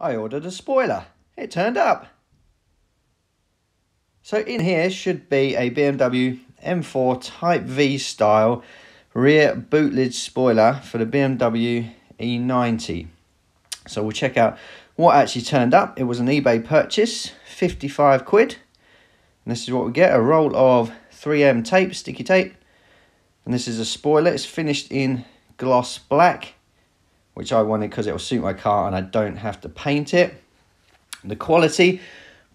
I ordered a spoiler. It turned up. So in here should be a BMW M4 Type V style rear boot lid spoiler for the BMW E90. So we'll check out what actually turned up. It was an eBay purchase, 55 quid. And this is what we get, a roll of 3M tape, sticky tape. And this is a spoiler, it's finished in gloss black which I wanted because it will suit my car and I don't have to paint it. The quality,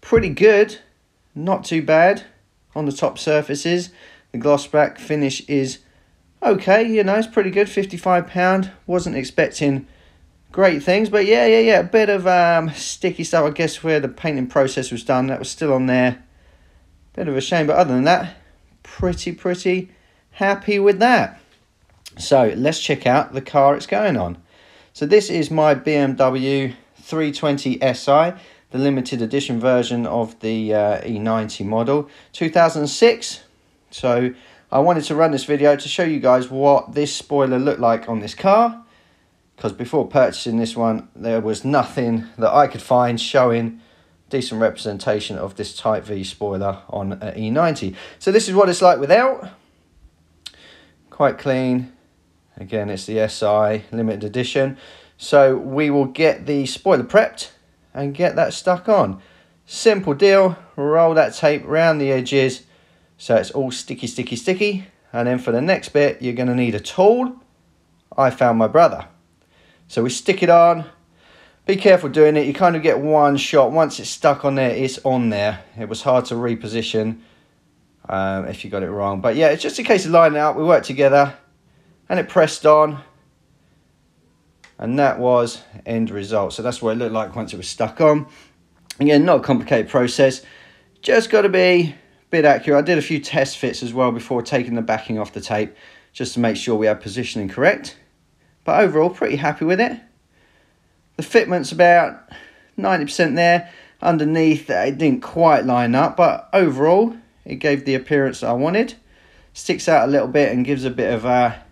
pretty good, not too bad on the top surfaces. The gloss back finish is okay, you know, it's pretty good, £55. Wasn't expecting great things, but yeah, yeah, yeah, a bit of um, sticky stuff, I guess, where the painting process was done, that was still on there. Bit of a shame, but other than that, pretty, pretty happy with that. So let's check out the car it's going on. So this is my BMW 320 SI, the limited edition version of the uh, E90 model, 2006. So I wanted to run this video to show you guys what this spoiler looked like on this car. Because before purchasing this one, there was nothing that I could find showing decent representation of this Type V spoiler on an E90. So this is what it's like without. Quite clean, Again, it's the SI limited edition. So we will get the spoiler prepped and get that stuck on. Simple deal, roll that tape around the edges so it's all sticky, sticky, sticky. And then for the next bit, you're gonna need a tool. I found my brother. So we stick it on. Be careful doing it. You kind of get one shot. Once it's stuck on there, it's on there. It was hard to reposition um, if you got it wrong. But yeah, it's just a case of lining up. We work together and it pressed on. And that was end result. So that's what it looked like once it was stuck on. Again not a complicated process. Just got to be a bit accurate. I did a few test fits as well before taking the backing off the tape just to make sure we have positioning correct. But overall pretty happy with it. The fitment's about 90% there. Underneath uh, it didn't quite line up but overall it gave the appearance that i wanted. Sticks out a little bit and gives a bit of a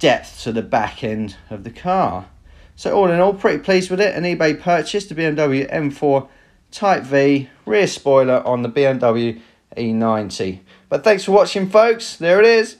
depth to the back end of the car. So all in all, pretty pleased with it. An eBay purchase, the BMW M4 Type V rear spoiler on the BMW E90. But thanks for watching, folks. There it is.